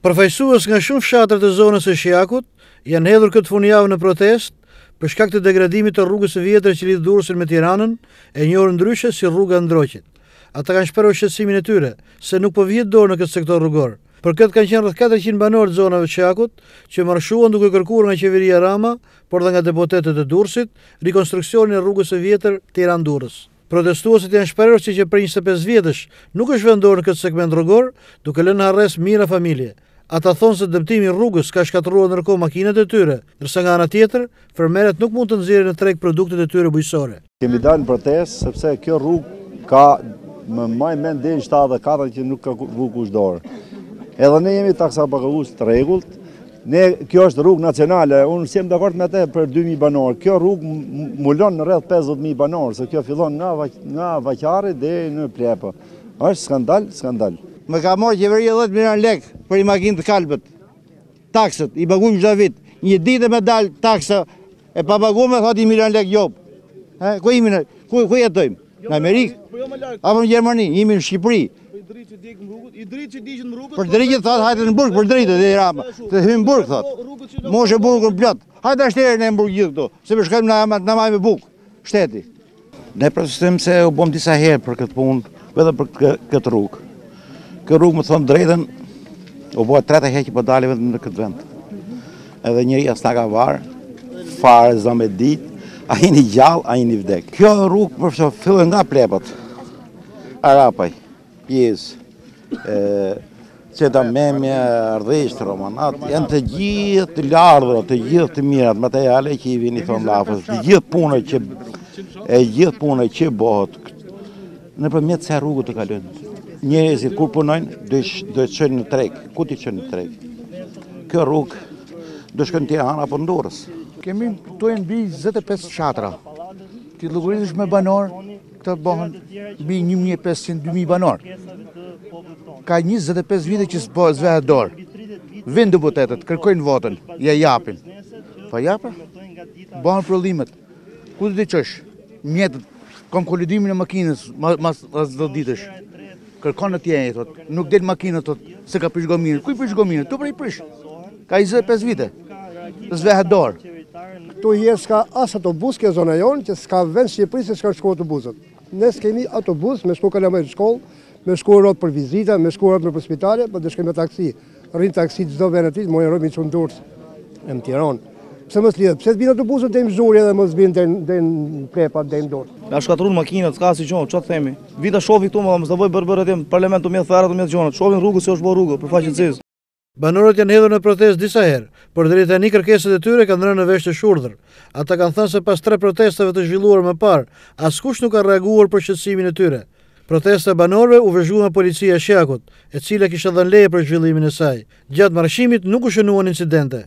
Përfaqësues nga shumë fshatra të zonës së Shijakut janë hedhur këtë fundjavë në protestë për shkak të degradimit të rrugës së vjetër që lidh Durrësin me Tiranën, e njohur ndryshe si rruga e Ndroqit. Ata kanë shprehur shqetësimin e tyre se nuk po vihet dorë në këtë sektor rrugor. Për këtë kanë qenë rreth katërqind banorë të zonave të Shijakut që marshuan duke kërkuar nga qeveria Rama, por dhe nga deputetët e Durrësit, rikonstruksionin e rrugës së vjetër Tiranë-Durrës. Protestuesit janë shprehur se që prej njëzet e pesë vjetësh nuk është vënë dorë në këtë segment rrugor, duke lënë në harresë mijëra familje. Ata thonë se dëmtimi i rrugës ka shkatërruar ndërkohë makinat e tyre, ndërsa nga ana tjetër, fermerët nuk mund të nxjerrin në treg produktet e tyre bujqësore. Kemi dalë në protestë sepse kjo rrugë ka, me mbajt mend deri në shtatëdhjetë e katër që nuk ka vu kush dorë. Edhe ne jemi taksapagues të rregullt, Ne, kjo është rrugë nacionale, unë s'jam dakord me të për 2.000 banorë, kjo rrugë mulon rreth 50.000 banorë, se kjo fillon nga Vaqarri deri në Plepa. është skandal, skandal. Më ka marrë qeveria 10 milion lek për i makinë të kalbët, taksat i paguj çdo vit, një ditë më del taksa E papagume thotë i milion lek gjobë. Ku jemi ne, ku, ku jetojmë? Në Amerikë? Po jo më lartë. Apo në Gjermani, jemi në Shqipëri. Po i drejtë që dikë në rrugët, i drejtë që dikë në rrugët. Për dritë thotë, hajde në burg, për dritë Edi Rama. Të hymë në burg, thotë. Po, mushe burgun plot. Hajde shtjeri në burg gjithë këto, se me shku, aman, na man me bukë, shteti. Ne protestojmë se u bom disa herë për këtë punë, vetëm për këtë rrugë. Kjo rrugë me thonë të drejtën, u bo e treta herë që po dalim vetëm në këtë vend. Edhe njeri as na e ka var fare, s'do me dit, a jeni gjallë, a jeni vdek. Kjo rrugë përfshin, fillon nga Plepat, Arapaj. Pjezë, Shetaj, Memje, Hardhishtë, Romanat, janë të gjithë të ardhurat, të gjithë të mirat materiale që i vijnë, i thonë llafit, të gjithë punë që, e gjithë puna që bëhet, nëpërmjet kësaj rruge kalojnë. Njerëzit, kur punojnë, do t'i çojnë në treg, ku t'i çojnë në treg? Kjo rrugë, do shkon Tiranë apo n'Durrës. Kemi këtu mbi 25 fshatra, t'i llogarisësh me banorë, këta bëhen mbi 1500-dy mijë banorë. Ka 25 vite që s'vihet dorë. Vijnë deputetët, kërkojnë votën, ja japin. Po ja pra, bëhen prodhimet. Ku do t'i çosh? Mjetet, kom kolaudimin e makinës, mas do ditësh. Kërkon atje, nuk del makina, se ka prish gominat. Ku i prish gominat? Këtu pra i prish. Ka njëzet e pesë vite, s'vehet dorë. Këtu hje s'ka as autobus kjo zona jonë, që s'ka vend Shqipëri se s'ka shku autobusët. Ne s'kemi autobus me shku kalamaj në shkollë, me shku robt për vizita, me shku robt për spitale, po të shkojmë me taksi. Rrinë taksitë çdo vend aty, marrin robt i çojnë Durrës e në Tironë. Pse mos lidhet, pse të vinë autobusët dhe në Zhurje dhe mos vinë dhe në Plepa dhe në Durrës. Na u shkatrrun makinat, s'ka asnji gjo, ça të themi? Vi ta shofin këtu më dhe më zdo vojë bërë bërë e tim, parlament të mjetë, fërë të mjetë gjonë, shofin rrugën se si është bo rrugë, për faqe të zezë. Banorët janë hedhur në protestë disa herë, por deri tani kërkesat e tyre kanë rënë në vesh të shurdhër. Ata kanë thënë se pas tre protestave të zhvilluara më parë, askush nuk ka reaguar për shqetësimin e tyre. Protesta e banorëve u vëzhgua nga policia e Shijakut, e cila kishte dhënë leje për zhvillimin e saj. Gjatë marshimit nuk u shënuan incidente.